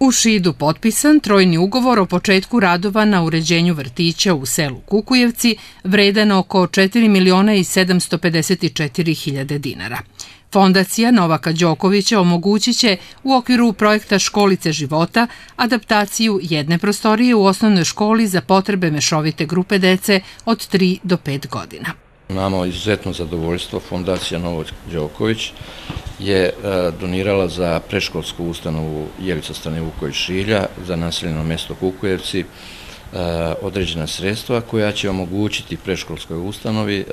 U Šidu potpisan trojni ugovor o početku radova na uređenju vrtića u selu Kukujevci vredan oko 4 miliona i 754 hiljade dinara. Fondacija Novaka Đokovića omogućit će u okviru projekta Školice života adaptaciju jedne prostorije u osnovnoj školi za potrebe mešovite grupe dece od 3 do 5 godina. Imamo izuzetno zadovoljstvo. Fondacija Novak Đoković je e, donirala za preškolsku ustanovu Jelica Stane Vuković Šilja za naseljeno mesto Kukujevci e, određena sredstva koja će omogućiti preškolskoj ustanovi e,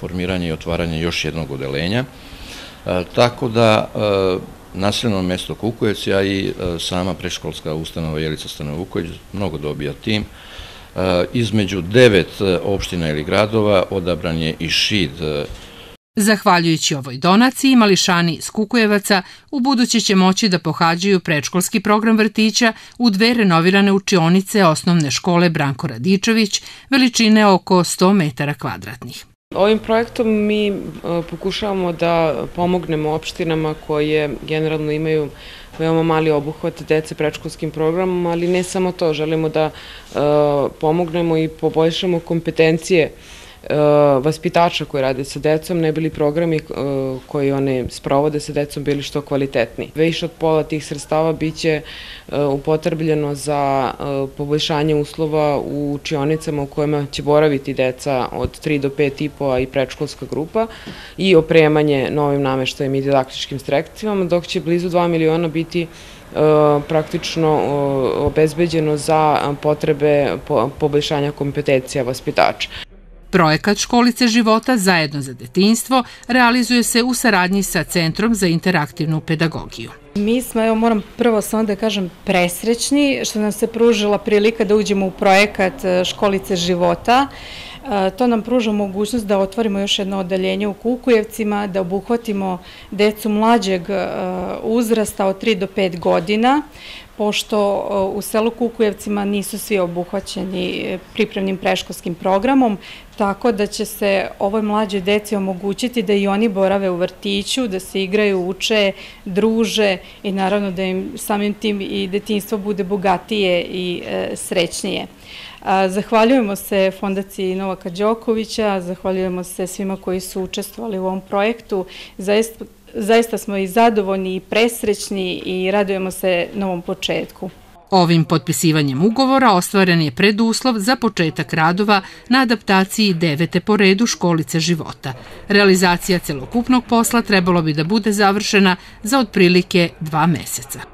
formiranje i otvaranje još jednog odelenja. Tako da naseljeno mesto Kukujevci, a i sama preškolska ustanova Jelica Stane Vuković mnogo dobija tim. Između devet opština ili gradova odabran je i šid Zahvaljujući ovoj donaciji, mališani iz Kukujevaca u buduće će moći da pohađaju predškolski program vrtića u dve renovirane učionice osnovne škole Branko Radičević, veličine oko 100 metara kvadratnih. Ovim projektom mi pokušavamo da pomognemo opštinama koje generalno imaju veoma mali obuhvat dece predškolskim programom, ali ne samo to, želimo da e, pomognemo i poboljšamo kompetencije vaspitača koji rade sa decom, ne bili programi e, koji one sprovode sa decom bili što kvalitetni. Više od pola tih sredstava biće e, upotrebljeno za poboljšanje uslova u učionicama u kojima će boraviti deca od 3 do 5 tipova i predškolska grupa i opremanje novim nameštajem i didaktičkim strekcijama, dok će blizu 2 miliona biti praktično obezbeđeno za potrebe poboljšanja kompetencija vaspitača. Projekat Školice života zajedno za detinstvo realizuje se u saradnji sa Centrom za interaktivnu pedagogiju. Mi smo, evo moram prvo samo da kažem, presrećni što nam se pružila prilika da uđemo u projekat e, Školice života. E, to nam pruža mogućnost da otvorimo još jedno odeljenje u Kukujevcima, da obuhvatimo decu mlađeg e, uzrasta od 3 do 5 godina, pošto u selu Kukujevcima nisu svi obuhvaćeni pripremnim preškolskim programom, tako da će se ovoj mlađoj deci omogućiti da i oni borave u vrtiću, da se igraju, uče, druže i naravno da im samim tim i detinstvo bude bogatije i e, srećnije. Zahvaljujemo se Fondaciji Novaka Đokovića, zahvaljujemo se svima koji su učestvovali u ovom projektu. Zaista zaista smo i zadovoljni i presrećni i radujemo se novom početku. Ovim potpisivanjem ugovora ostvaren je preduslov za početak radova na adaptaciji devete po redu školice života. Realizacija celokupnog posla trebalo bi da bude završena za otprilike dva meseca.